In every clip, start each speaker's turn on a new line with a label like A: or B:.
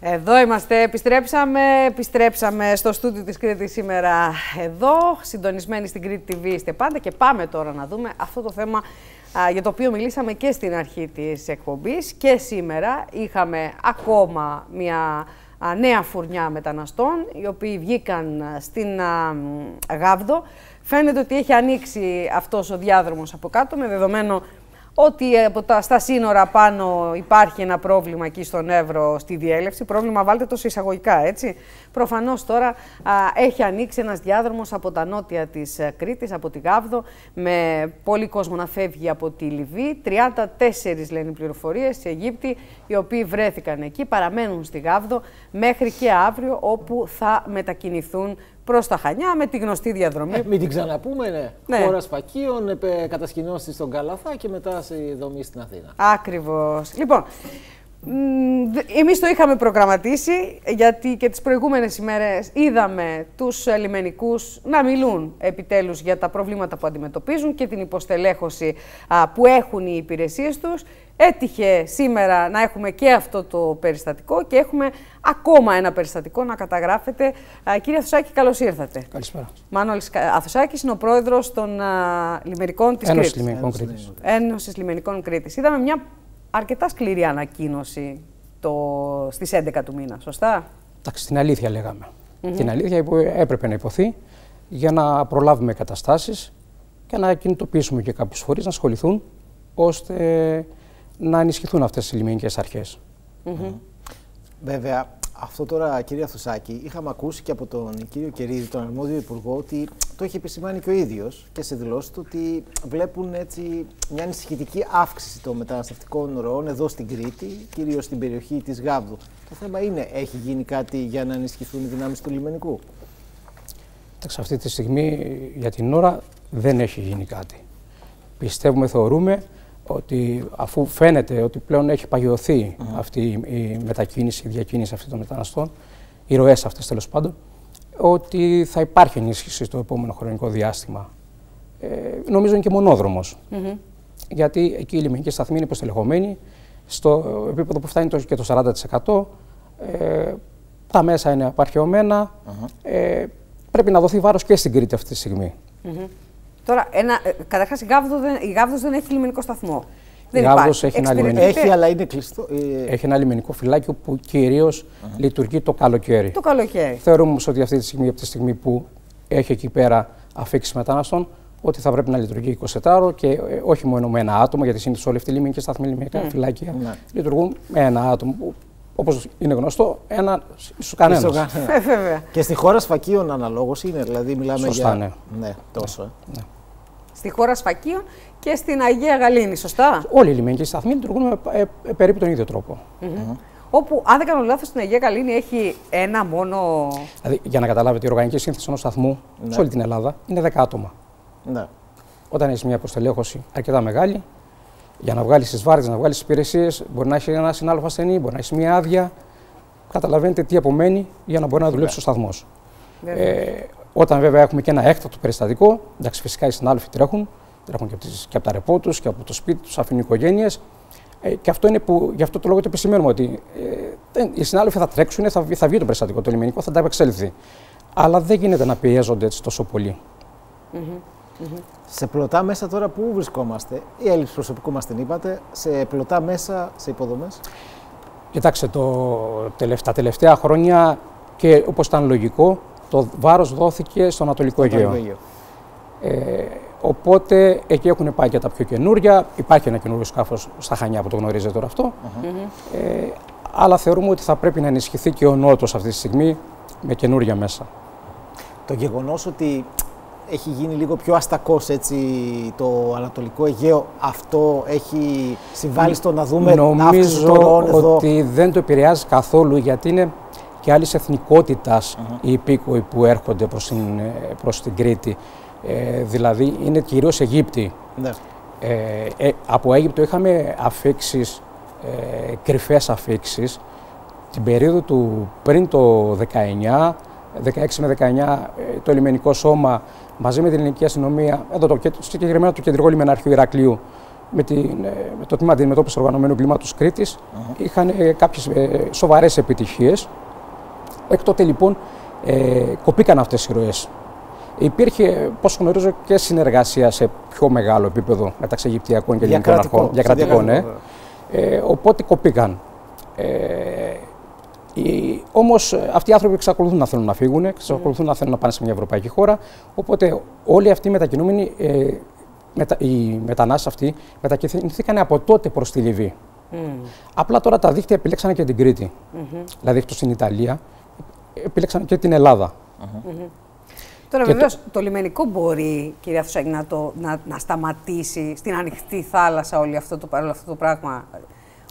A: Εδώ είμαστε, επιστρέψαμε, επιστρέψαμε στο στούντιο της Κρήτης σήμερα. Εδώ, συντονισμένοι στην Κρήτη TV είστε πάντα και πάμε τώρα να δούμε αυτό το θέμα για το οποίο μιλήσαμε και στην αρχή της εκπομπής. Και σήμερα είχαμε ακόμα μια νέα φουρνιά μεταναστών οι οποίοι βγήκαν στην Γάβδο. Φαίνεται ότι έχει ανοίξει αυτός ο διάδρομος από κάτω με δεδομένο ότι από τα, στα σύνορα πάνω υπάρχει ένα πρόβλημα εκεί στον Εύρο στη διέλευση. Πρόβλημα βάλτε το σε εισαγωγικά, έτσι. Προφανώς τώρα έχει ανοίξει ένας διάδρομος από τα νότια της ε, Κρήτης, από τη Γάβδο, με πολύ κόσμο να φεύγει από τη Λιβύη. 34 λένε οι πληροφορίες, οι Αιγύπτιοι, οι οποίοι βρέθηκαν εκεί, παραμένουν στη Γάβδο μέχρι και αύριο, όπου θα μετακινηθούν προς τα Χανιά με τη γνωστή διαδρομή. Ε,
B: μην την ξαναπούμε, ναι. ναι. Χώρας Φακίων, κατασκηνώσεις στον Καλαθά και μετά σε δομή στην Αθήνα.
A: Ακριβώς. Λοιπόν, εμείς το είχαμε προγραμματίσει γιατί και τις προηγούμενες ημέρες είδαμε τους λιμενικούς να μιλούν επιτέλους για τα προβλήματα που αντιμετωπίζουν και την υποστελέχωση που έχουν οι υπηρεσίες τους. Έτυχε σήμερα να έχουμε και αυτό το περιστατικό και έχουμε ακόμα ένα περιστατικό να καταγράφετε. Κύριε Αθωσάκη, καλώς ήρθατε.
C: Καλησπέρα.
A: Μάνωλης Αθωσάκης είναι ο πρόεδρος των λιμενικών της
C: Ένωσης Λιμενικών Κρήτης.
A: Ένωσης Λιμενικών Κρήτης. Είδαμε μια αρκετά σκληρή ανακοίνωση το, στις 11 του μήνα, σωστά;
C: Εντάξει, την αλήθεια λέγαμε. Την αλήθεια που έπρεπε να υποθεί για να προλάβουμε καταστάσεις και να κινητοποιήσουμε και κάποιους φορείς να ασχοληθούν ώστε να ενισχυθούν αυτές οι λιμενικές αρχές.
B: Βέβαια, αυτό τώρα, κύριε Αθουσάκη, είχαμε ακούσει και από τον κύριο Κερίδη, τον αρμόδιο υπουργό, ότι το έχει επισημάνει και ο ίδιος και σε δηλώσεις του ότι βλέπουν έτσι μια ανησυχητική αύξηση των μεταναστευτικών ροών εδώ στην Κρήτη, κυρίως στην περιοχή της Γάβδου. Το θέμα είναι, έχει γίνει κάτι για να ενισχυθούν οι δυνάμεις του λιμενικού;
C: Εντάξει, αυτή τη στιγμή για την ώρα δεν έχει γίνει κάτι. Πιστεύουμε, θεωρούμε ότι αφού φαίνεται ότι πλέον έχει παγιωθεί αυτή η μετακίνηση, η διακίνηση αυτών των μεταναστών, οι ροές αυτές τέλος πάντων, ότι θα υπάρχει ενίσχυση στο επόμενο χρονικό διάστημα. Ε, νομίζω είναι και μονόδρομος. Γιατί εκεί η λιμενική σταθμή είναι υποστελεχωμένη, στο επίπεδο που φτάνει και το 40%. Ε, τα μέσα είναι απαρχαιωμένα. Ε, πρέπει να δοθεί βάρος και στην Κρήτη αυτή τη στιγμή.
A: Τώρα, ένα, ε, καταρχάς η Γάβδος δεν, η δεν έχει λιμενικό σταθμό.
C: Δεν η Γάβδος έχει ένα λιμενικό.
B: Έχει, αλλά είναι κλειστό.
C: Ε, έχει ένα λιμενικό φυλάκιο που κυρίως λειτουργεί το καλοκαίρι.
A: Το καλοκαίρι.
C: Θεωρούμε όμως ότι αυτή τη στιγμή, από τη στιγμή που έχει εκεί πέρα αφήξει μεταναστών, ότι θα πρέπει να λειτουργεί 24 ώρο και ε, όχι μόνο με ένα άτομο, γιατί συνήθως όλοι αυτοί οι λιμενικοί σταθμοί, λιμενικά mm. φυλάκια ναι. λειτουργούν με ένα άτομο. Όπως είναι γνωστό, ένα ίσω κανένας.
B: και στη χώρα σφακίων αναλόγως είναι, δηλαδή μιλάμε
C: Σωστά,
B: για.
C: Ναι.
B: ναι, τόσο. Ναι.
C: Ναι
A: στη χώρα Σφακίων και στην Αγία Γαλήνη, σωστά;
C: Όλοι οι λιμενικοί σταθμοί λειτουργούν με ε, ε, περίπου τον ίδιο τρόπο.
A: Όπου, αν δεν κάνω λάθος, στην Αγία Γαλήνη έχει ένα μόνο.
C: Δηλαδή, για να καταλάβετε, η οργανική σύνθεση ενός σταθμού ναι. σε όλη την Ελλάδα είναι 10 άτομα.
B: Ναι.
C: Όταν έχεις μια αποστελέχωση αρκετά μεγάλη, για να βγάλεις τις βάρδιε, να βγάλεις τις υπηρεσίες, μπορεί να έχει ένα συνάλληλο ασθενή, μπορεί να έχεις μια άδεια. Καταλαβαίνετε τι απομένει για να μπορεί να δουλέψει ο σταθμός. Ε, όταν βέβαια έχουμε και ένα έκτακτο περιστατικό, εντάξει, φυσικά οι συνάδελφοι τρέχουν, τρέχουν και από, τις, και από τα ρεπό τους και από το σπίτι τους, αφήνουν οικογένειες. Ε, και αυτό είναι που, γι' αυτό το λόγο το επισημαίνουμε ότι ε, οι συνάδελφοι θα τρέξουν, θα, θα βγει το περιστατικό, το λιμενικό θα τα επεξέλθει. Αλλά δεν γίνεται να πιέζονται έτσι τόσο πολύ. Mm
B: -hmm. Σε πλωτά μέσα τώρα πού βρισκόμαστε, η έλλειψη προσωπικού μας την είπατε, σε πλωτά μέσα, σε υποδομές;
C: Κοιτάξτε, το, τα τελευταία χρόνια και όπως ήταν λογικό, το βάρος δόθηκε στο Ανατολικό Αιγαίο. Ε, οπότε εκεί έχουν πάει και τα πιο καινούρια. Υπάρχει ένα καινούριο σκάφος στα Χανιά που το γνωρίζετε τώρα αυτό. ε, αλλά θεωρούμε ότι θα πρέπει να ενισχυθεί και ο Νότος αυτή τη στιγμή με καινούρια μέσα.
B: Το γεγονός ότι έχει γίνει λίγο πιο αστακός έτσι το Ανατολικό Αιγαίο, αυτό έχει συμβάλει στο να δούμε
C: Νομίζω ότι δεν το επηρεάζει καθόλου γιατί είναι και άλλης εθνικότητας mm οι υπήκοοι που έρχονται προς την, ε, προς την Κρήτη. Ε, δηλαδή είναι κυρίως Αιγύπτιοι. Ναι. Ε, ε, από Αίγυπτο είχαμε αφήξεις, ε, κρυφές αφήξεις την περίοδο του πριν το 19, 16 με 19 ε, το λιμενικό σώμα μαζί με την ελληνική αστυνομία, εδώ το, συγκεκριμένα το κεντρικό λιμενάρχιο Ηρακλείου, με, την, ε, με το τμήμα αντιμετώπισης οργανωμένου εγκλήματο Κρήτης uh-huh. είχαν ε, κάποιες ε, σοβαρές επιτυχίες. Εκ τότε λοιπόν ε, κοπήκαν αυτές οι ροές. Υπήρχε, πώς γνωρίζω, και συνεργασία σε πιο μεγάλο επίπεδο μεταξύ Αιγυπτιακών και ελληνικών αρχών. Διακρατικών, ναι. Ε, οπότε κοπήκαν. Ε, Όμως αυτοί οι άνθρωποι εξακολουθούν να θέλουν να φύγουν, εξακολουθούν να θέλουν να πάνε σε μια ευρωπαϊκή χώρα. Οπότε όλοι αυτοί οι μετακινούμενοι, ε, μετα, οι μετανάστες αυτοί, μετακινηθήκαν από τότε προς τη Λιβύη. Mm. Απλά τώρα τα δίκτυα επιλέξαν και την Κρήτη. Mm-hmm. Δηλαδή εκτός στην Ιταλία, επιλέξαν και την Ελλάδα. Mm-hmm.
A: Τώρα, βεβαίω, το... το... λιμενικό μπορεί, κυρία Φουσάκη, να, να, να σταματήσει στην ανοιχτή θάλασσα όλο αυτό το, όλο αυτό το πράγμα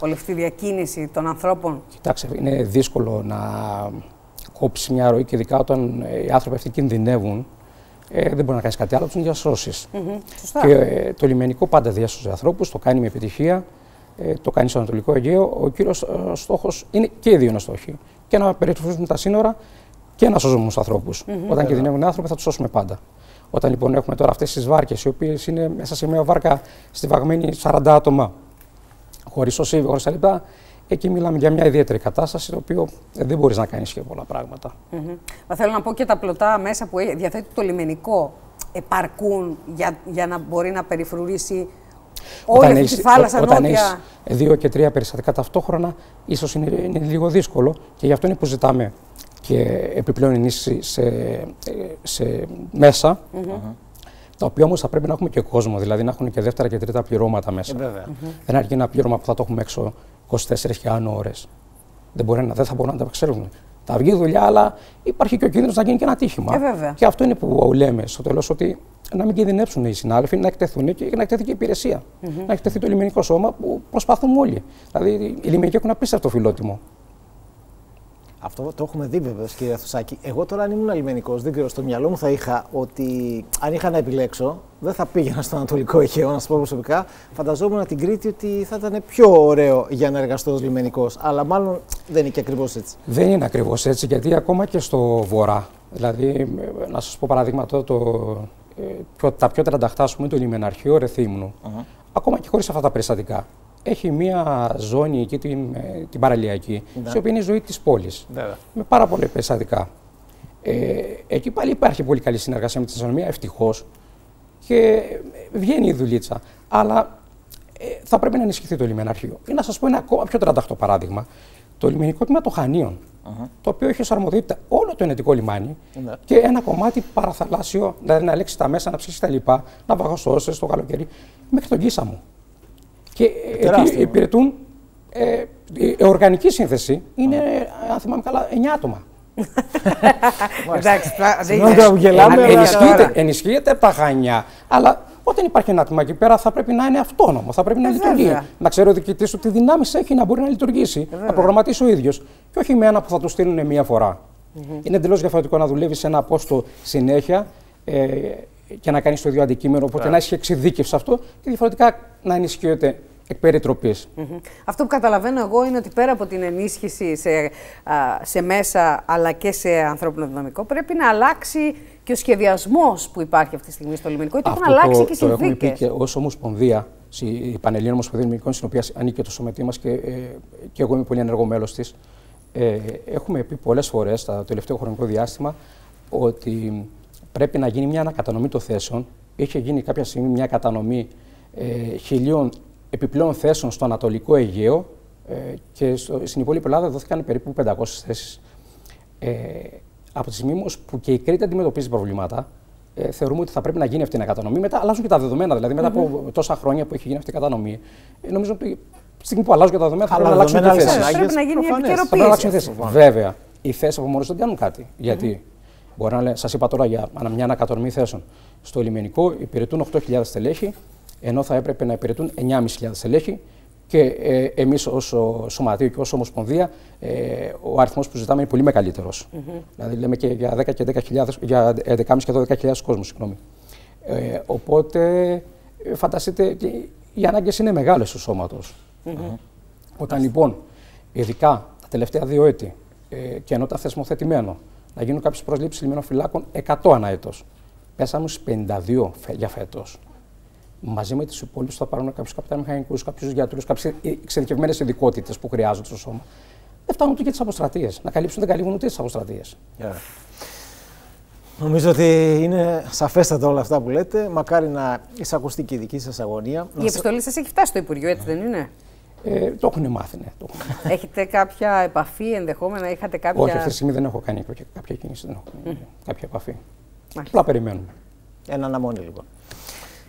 A: όλη αυτή η διακίνηση των ανθρώπων;
C: Κοιτάξτε, είναι δύσκολο να κόψει μια ροή και ειδικά όταν οι άνθρωποι αυτοί κινδυνεύουν. Ε, δεν μπορεί να κάνεις κάτι άλλο, τους διασώσεις. Mm-hmm. Και ε, το λιμενικό πάντα διάσωσε ανθρώπους, το κάνει με επιτυχία, ε, το κάνει στο Ανατολικό Αιγαίο. Ο κύριος ε, στόχος είναι και οι δύο είναι στόχοι. Και να περιφρουρήσουμε τα σύνορα και να σώζουμε τους ανθρώπους. Mm-hmm. Όταν κινδυνεύουν οι άνθρωποι, θα τους σώσουμε πάντα. Όταν λοιπόν έχουμε τώρα αυτές τις βάρκες, οι οποίες είναι μέσα σε μια βάρκα στιβαγμένη 40 άτομα, χωρίς οσίβη, χωρίς τα λοιπά, εκεί μιλάμε για μια ιδιαίτερη κατάσταση, το οποίο δεν μπορείς να κάνεις και πολλά πράγματα.
A: Mm -hmm. θέλω να πω και τα πλωτά μέσα που διαθέτει το λιμενικό επαρκούν για, για να μπορεί να περιφρουρήσει όλη αυτή τη θάλασσα ό,
C: όταν νότια. δύο και τρία περιστατικά ταυτόχρονα, ίσως είναι, είναι λίγο δύσκολο και γι' αυτό είναι που ζητάμε και επιπλέον ενίσχυση σε, σε μέσα. Mm -hmm τα οποία όμως θα πρέπει να έχουμε και κόσμο, δηλαδή να έχουν και δεύτερα και τρίτα πληρώματα μέσα.
B: Ε, βέβαια.
C: Δεν αρκεί ένα πλήρωμα που θα το έχουμε έξω 24 και άνω ώρες. Δεν, δεν θα μπορούν να τα ξέρουν. Θα βγει δουλειά, αλλά υπάρχει και ο κίνδυνος να γίνει και ένα τύχημα.
A: Ε,
C: και αυτό είναι που λέμε στο τέλος, ότι να μην κινδυνεύσουν οι συνάδελφοι, να εκτεθούν και να εκτεθεί και η υπηρεσία. Mm -hmm. Να εκτεθεί το λιμενικό σώμα που προσπαθούμε όλοι. Δηλαδή, οι λιμενικοί έχουν απίστευτο φιλότιμο.
B: Αυτό το έχουμε δει βέβαια, κύριε Θουσάκη. Εγώ τώρα, αν ήμουν αλλημενικό, δεν ξέρω, στο μυαλό μου θα είχα ότι αν είχα να επιλέξω, δεν θα πήγαινα στο Ανατολικό Αιγαίο, να σας πω προσωπικά. Φανταζόμουν την Κρήτη ότι θα ήταν πιο ωραίο για να εργαστώ ως λιμενικός. Αλλά μάλλον δεν είναι και ακριβώς έτσι.
C: Δεν είναι ακριβώς έτσι, γιατί ακόμα και στο βορρά, δηλαδή, να σας πω παράδειγμα το, ε, τα πιο τρανταχτά, ας πούμε, το λιμεναρχείο Ρεθύμνου, uh -huh. ακόμα και χωρίς αυτά τα περιστατικά έχει μια ζώνη εκεί, την, ε, την παραλιακή, ναι. σε οποία είναι η ζωή της πόλης. Με πάρα πολλά περιστατικά. Ε, εκεί πάλι υπάρχει πολύ καλή συνεργασία με την αστυνομία, ευτυχώς. Και βγαίνει η δουλίτσα. Αλλά ε, θα πρέπει να ενισχυθεί το λιμενάρχιο. Ή να σας πω ένα ακόμα πιο τρανταχτό παράδειγμα. Το λιμενικό τμήμα των Χανίων, uh-huh. το οποίο έχει ως αρμοδιότητα όλο το ενετικό λιμάνι uh-huh. και ένα κομμάτι παραθαλάσσιο, δηλαδή να ελέγξει τα μέσα, να ψήσει τα λοιπά, να βαγασώσει το καλοκαίρι, μέχρι τον κίσα μου. Και εκεί υπηρετούν. Ε, η οργανική σύνθεση είναι, αν θυμάμαι καλά, 9 άτομα.
A: Εντάξει,
C: ενισχύεται, ενισχύεται από τα χανιά. Αλλά όταν υπάρχει ένα άτομο εκεί πέρα, θα πρέπει να είναι αυτόνομο, θα πρέπει να ε, λειτουργεί. Να ξέρει ο διοικητής ότι δυνάμεις έχει να μπορεί να λειτουργήσει, ε, να προγραμματίσει ο ίδιος. Και όχι με ένα που θα του στείλουν μία φορά. Είναι εντελώς διαφορετικό να δουλεύεις σε ένα πόστο συνέχεια ε, και να κάνεις το ίδιο αντικείμενο. Οπότε να έχει εξειδίκευση αυτό και διαφορετικά να ενισχύεται εκ περιτροπής.
A: Αυτό που καταλαβαίνω εγώ είναι ότι πέρα από την ενίσχυση σε, σε μέσα αλλά και σε ανθρώπινο δυναμικό, πρέπει να αλλάξει και ο σχεδιασμός που υπάρχει αυτή τη στιγμή στο λιμενικό, γιατί έχουν αλλάξει το, και οι συνθήκε. Το έχουμε
C: πει και ως Ομοσπονδία, η Πανελλήνια Ομοσπονδία Λιμενικών, στην οποία ανήκει το σωματείο μας και, ε, και εγώ είμαι πολύ ενεργό μέλος της. Ε, έχουμε πει πολλές φορές το τελευταίο χρονικό διάστημα ότι πρέπει να γίνει μια ανακατανομή των θέσεων. Είχε γίνει κάποια στιγμή μια κατανομή ε, χιλίων επιπλέον θέσεων στο Ανατολικό Αιγαίο ε, και στο, στην υπόλοιπη Ελλάδα δόθηκαν περίπου 500 θέσεις. Ε, από τη στιγμή που και η Κρήτη αντιμετωπίζει προβλήματα, ε, θεωρούμε ότι θα πρέπει να γίνει αυτή η ανακατανομή. Μετά αλλάζουν και τα δεδομένα. Δηλαδή, μετά από τόσα χρόνια που έχει γίνει αυτή η κατανομή, ε, νομίζω ότι στη στιγμή που αλλάζουν και τα δεδομένα θα πρέπει να αλλάξουν
A: και θέσεις. Πρέπει να γίνει μια επικαιροποίηση.
C: Βέβαια, οι θέσεις από μόνε δεν κάνουν κάτι. Γιατί; Μπορεί να σας είπα τώρα για μια ανακατορμή θέσεων. Στο λιμενικό υπηρετούν 8.000 στελέχη, ενώ θα έπρεπε να υπηρετούν 9.500 στελέχη. Και ε, εμείς ως Σωματείο και ως Ομοσπονδία, ε, ο αριθμός που ζητάμε είναι πολύ μεγαλύτερος. Mm -hmm. Δηλαδή, λέμε και για 10 και 10.000, για 11.500 και 12.000 κόσμου. Συγγνώμη. Ε, οπότε, ε, φανταστείτε, οι ανάγκες είναι μεγάλες τους σώματο. Mm -hmm. Όταν λοιπόν, ειδικά τα τελευταία δύο έτη, ε, και ενώ τα θεσμοθετημένο, να γίνουν κάποιες προσλήψεις λιμενοφυλάκων 100 ανά έτος. Πέσαμε στους 52 για φέτος. μαζί με τους υπόλοιπους θα πάρουν κάποιους καπιτανομηχανικού, κάποιους γιατρούς, κάποιες εξειδικευμένες ειδικότητες που χρειάζονται στο σώμα. Δεν φτάνουν ούτε και τις αποστρατείες. Να καλύψουν δεν καλύπτουν ούτε τις αποστρατείες.
B: Yeah. Νομίζω ότι είναι σαφέστατα όλα αυτά που λέτε. Μακάρι να εισακουστεί και η δική σας αγωνία.
A: Η επιστολή σας έχει φτάσει στο Υπουργείο, έτσι δεν είναι;
C: Ε, το έχουν μάθει, ναι. Το
A: Έχετε κάποια επαφή ενδεχόμενα, είχατε κάποια.
C: Όχι, αυτή τη στιγμή δεν έχω κάνει κάποια κίνηση, δεν έχω κάνει κάποια επαφή. Απλά περιμένουμε.
B: Ένα αναμόνη λοιπόν.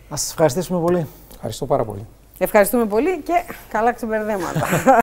B: Να σας ευχαριστήσουμε πολύ.
C: Ευχαριστώ πάρα πολύ.
A: Ευχαριστούμε πολύ και καλά ξεμπερδέματα.